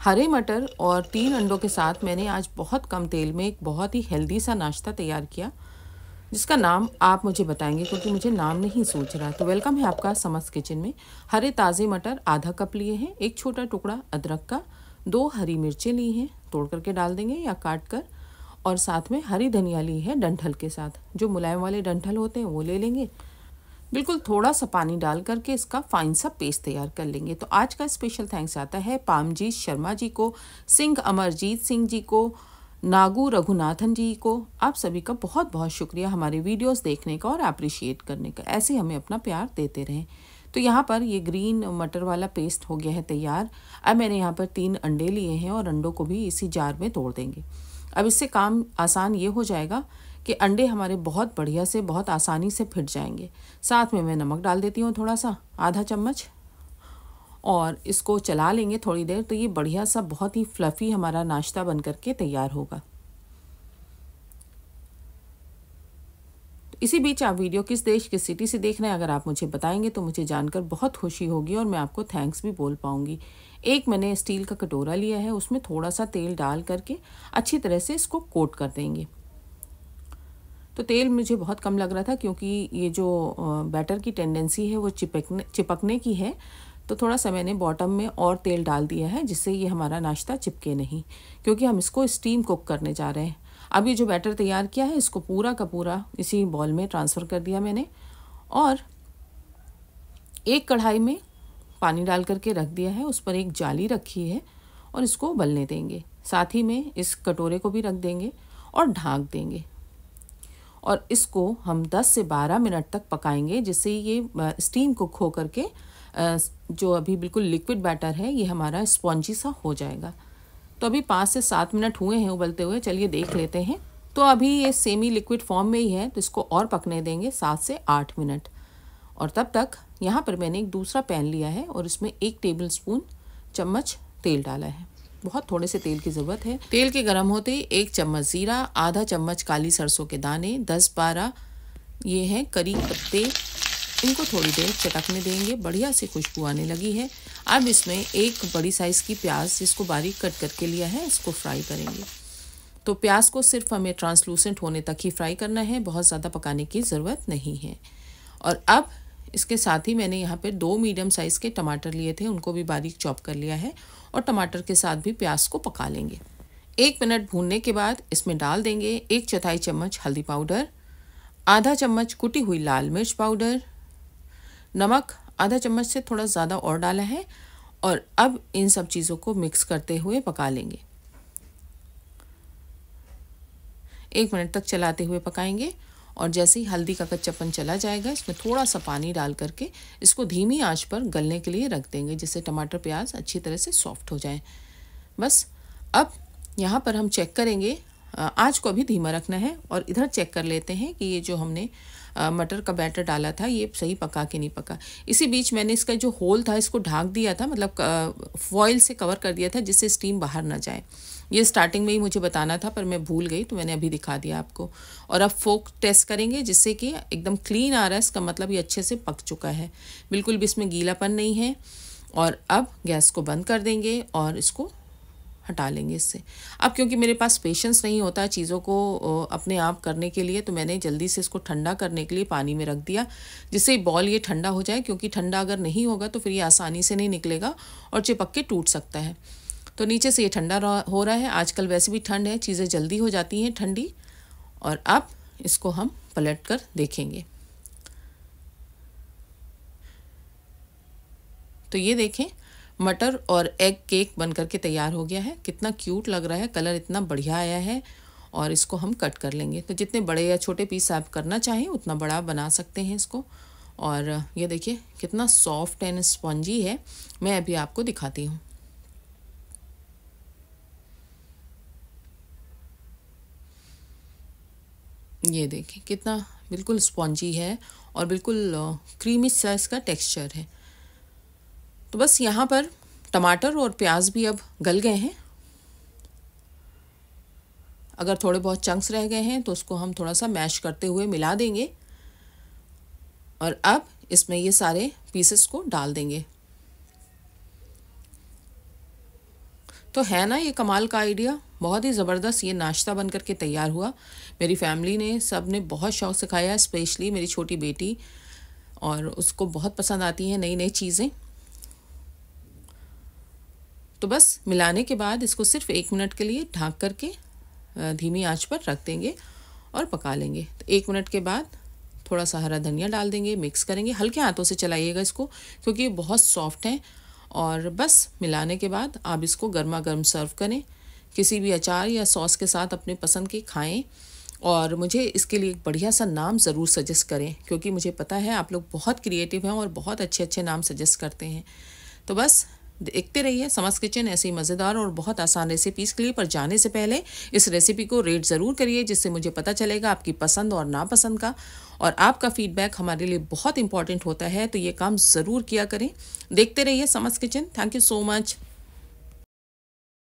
हरे मटर और तीन अंडों के साथ मैंने आज बहुत कम तेल में एक बहुत ही हेल्दी सा नाश्ता तैयार किया, जिसका नाम आप मुझे बताएँगे क्योंकि मुझे नाम नहीं सोच रहा। तो वेलकम है आपका समस किचन में। हरे ताज़े मटर आधा कप लिए हैं, एक छोटा टुकड़ा अदरक का, दो हरी मिर्चें ली हैं, तोड़ करके डाल देंगे या काट कर, और साथ में हरी धनिया ली है डंठल के साथ। जो मुलायम वाले डंठल होते हैं वो ले लेंगे। बिल्कुल थोड़ा सा पानी डाल करके इसका फाइन सा पेस्ट तैयार कर लेंगे। तो आज का स्पेशल थैंक्स आता है पामजीत शर्मा जी को, सिंह अमरजीत सिंह जी को, नागू रघुनाथन जी को। आप सभी का बहुत बहुत शुक्रिया हमारे वीडियोस देखने का और अप्रिशिएट करने का। ऐसे हमें अपना प्यार देते रहें। तो यहाँ पर ये ग्रीन मटर वाला पेस्ट हो गया है तैयार। अब मैंने यहाँ पर तीन अंडे लिए हैं और अंडों को भी इसी जार में तोड़ देंगे। अब इससे काम आसान ये हो जाएगा कि अंडे हमारे बहुत बढ़िया से, बहुत आसानी से फिट जाएँगे। साथ में मैं नमक डाल देती हूँ थोड़ा सा, आधा चम्मच, और इसको चला लेंगे थोड़ी देर तो ये बढ़िया सा, बहुत ही फ्लफ़ी हमारा नाश्ता बन करके तैयार होगा। इसी बीच आप वीडियो किस देश, किस सिटी से देख रहे हैं, अगर आप मुझे बताएँगे तो मुझे जानकर बहुत खुशी होगी और मैं आपको थैंक्स भी बोल पाऊँगी। एक मैंने स्टील का कटोरा लिया है, उसमें थोड़ा सा तेल डाल करके अच्छी तरह से इसको कोट कर देंगे। तो तेल मुझे बहुत कम लग रहा था क्योंकि ये जो बैटर की टेंडेंसी है वो चिपकने चिपकने की है। तो थोड़ा सा मैंने बॉटम में और तेल डाल दिया है जिससे ये हमारा नाश्ता चिपके नहीं, क्योंकि हम इसको स्टीम कुक करने जा रहे हैं। अब ये जो बैटर तैयार किया है, इसको पूरा का पूरा इसी बॉल में ट्रांसफ़र कर दिया मैंने और एक कढ़ाई में पानी डाल करके रख दिया है, उस पर एक जाली रखी है और इसको उबलने देंगे। साथ ही में इस कटोरे को भी रख देंगे और ढाँक देंगे। और इसको हम 10 से 12 मिनट तक पकाएँगे, जिससे ये स्टीम कुक हो करके जो अभी बिल्कुल लिक्विड बैटर है, ये हमारा स्पॉन्जी सा हो जाएगा। तो अभी पाँच से सात मिनट हुए हैं उबलते हुए, चलिए देख लेते हैं। तो अभी ये सेमी लिक्विड फॉर्म में ही है तो इसको और पकने देंगे सात से आठ मिनट। और तब तक यहाँ पर मैंने एक दूसरा पैन लिया है और इसमें एक टेबल स्पून चम्मच तेल डाला है। बहुत थोड़े से तेल की ज़रूरत है। तेल के गर्म होते ही एक चम्मच ज़ीरा, आधा चम्मच काली सरसों के दाने, दस बारह ये हैं करी पत्ते। इनको थोड़ी देर चटकने देंगे, बढ़िया से खुशबू आने लगी है। अब इसमें एक बड़ी साइज़ की प्याज जिसको बारीक कट करके लिया है, इसको फ्राई करेंगे। तो प्याज को सिर्फ़ हमें ट्रांसलूसेंट होने तक ही फ्राई करना है, बहुत ज़्यादा पकाने की ज़रूरत नहीं है। और अब इसके साथ ही मैंने यहाँ पे दो मीडियम साइज़ के टमाटर लिए थे, उनको भी बारीक चॉप कर लिया है और टमाटर के साथ भी प्याज को पका लेंगे। एक मिनट भूनने के बाद इसमें डाल देंगे एक चौथाई चम्मच हल्दी पाउडर आधा चम्मच कुटी हुई लाल मिर्च पाउडर नमक, आधा चम्मच से थोड़ा ज़्यादा और डाला है और अब इन सब चीज़ों को मिक्स करते हुए पका लेंगे। एक मिनट तक चलाते हुए पकाएँगे। और जैसे ही हल्दी का कच्चापन चला जाएगा, इसमें थोड़ा सा पानी डाल करके इसको धीमी आँच पर गलने के लिए रख देंगे, जिससे टमाटर प्याज अच्छी तरह से सॉफ्ट हो जाए। बस, अब यहाँ पर हम चेक करेंगे आँच को अभी धीमा रखना है और इधर चेक कर लेते हैं कि ये जो हमने मटर का बैटर डाला था, ये सही पका के नहीं पका। इसी बीच मैंने इसका जो होल था, इसको ढाँक दिया था मतलब फॉइल से कवर कर दिया था, जिससे स्टीम बाहर ना जाए। ये स्टार्टिंग में ही मुझे बताना था, पर मैं भूल गई तो मैंने अभी दिखा दिया आपको। और अब फोक टेस्ट करेंगे, जिससे कि एकदम क्लीन आ रहा है इसका मतलब ये अच्छे से पक चुका है। बिल्कुल भी इसमें गीलापन नहीं है। और अब गैस को बंद कर देंगे और इसको हटा लेंगे इससे। अब क्योंकि मेरे पास पेशेंस नहीं होता चीज़ों को अपने आप करने के लिए तो मैंने जल्दी से इसको ठंडा करने के लिए पानी में रख दिया, जिससे बॉल ये ठंडा हो जाए, क्योंकि ठंडा अगर नहीं होगा तो फिर ये आसानी से नहीं निकलेगा और चिपक के टूट सकता है। तो नीचे से ये ठंडा हो रहा है। आजकल वैसे भी ठंड है, चीज़ें जल्दी हो जाती हैं ठंडी। और अब इसको हम पलट कर देखेंगे। तो ये देखें, मटर और एग केक बन करके तैयार हो गया है। कितना क्यूट लग रहा है कलर इतना बढ़िया आया है और इसको हम कट कर लेंगे। तो जितने बड़े या छोटे पीस आप करना चाहें, उतना बड़ा बना सकते हैं इसको। और ये देखिए, कितना सॉफ्ट एंड स्पॉन्जी है। मैं अभी आपको दिखाती हूँ। ये देखिए कितना बिल्कुल स्पॉन्जी है और बिल्कुल क्रीमी सा इसका टेक्सचर है। तो बस यहाँ पर टमाटर और प्याज भी अब गल गए हैं। अगर थोड़े बहुत चंक्स रह गए हैं तो उसको हम थोड़ा सा मैश करते हुए मिला देंगे। और अब इसमें ये सारे पीसेस को डाल देंगे। तो है ना ये कमाल का आइडिया बहुत ही ज़बरदस्त ये नाश्ता बन करके तैयार हुआ। मेरी फैमिली ने सबने बहुत शौक से खाया, स्पेशली मेरी छोटी बेटी और उसको बहुत पसंद आती हैं नई नई चीज़ें। तो बस मिलाने के बाद इसको सिर्फ़ एक मिनट के लिए ढाँक करके धीमी आँच पर रख देंगे और पका लेंगे। तो एक मिनट के बाद थोड़ा सा हरा धनिया डाल देंगे, मिक्स करेंगे। हल्के हाथों से चलाइएगा इसको, क्योंकि ये बहुत सॉफ्ट हैं। और बस मिलाने के बाद आप इसको गर्मा गर्म सर्व करें। किसी भी अचार या सॉस के साथ अपने पसंद के खाएँ और मुझे इसके लिए एक बढ़िया सा नाम ज़रूर सजेस्ट करें, क्योंकि मुझे पता है आप लोग बहुत क्रिएटिव हैं और बहुत अच्छे अच्छे नाम सजेस्ट करते हैं। तो बस, देखते रहिए समस किचन, ऐसी ही मज़ेदार और बहुत आसान रेसिपीज़ के लिए, पर जाने से पहले इस रेसिपी को रेट ज़रूर करिए, जिससे मुझे पता चलेगा आपकी पसंद और नापसंद का, और आपका फीडबैक हमारे लिए बहुत इंपॉर्टेंट होता है। तो ये काम ज़रूर किया करें। देखते रहिए समस kitchen. Thank you so much